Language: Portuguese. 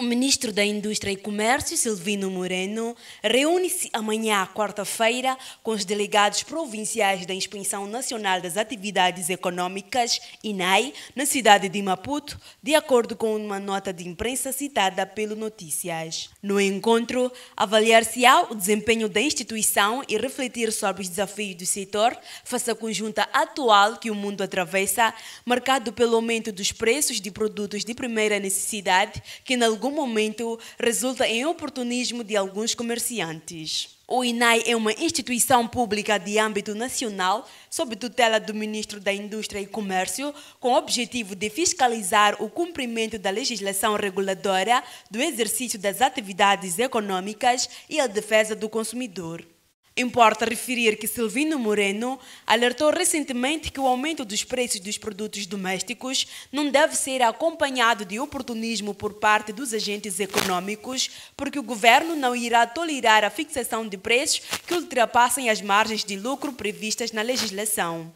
O ministro da Indústria e Comércio, Silvino Moreno, reúne-se amanhã, quarta-feira, com os delegados provinciais da Inspeção Nacional das Atividades Econômicas, INAI, na cidade de Maputo, de acordo com uma nota de imprensa citada pelo Notícias. No encontro, avaliar-se-á o desempenho da instituição e refletir sobre os desafios do setor face à conjunta atual que o mundo atravessa, marcado pelo aumento dos preços de produtos de primeira necessidade, que, em algum momento, resulta em oportunismo de alguns comerciantes. O INAI é uma instituição pública de âmbito nacional, sob tutela do Ministro da Indústria e Comércio, com o objetivo de fiscalizar o cumprimento da legislação reguladora do exercício das atividades econômicas e a defesa do consumidor. Importa referir que Silvino Moreno alertou recentemente que o aumento dos preços dos produtos domésticos não deve ser acompanhado de oportunismo por parte dos agentes econômicos, porque o governo não irá tolerar a fixação de preços que ultrapassem as margens de lucro previstas na legislação.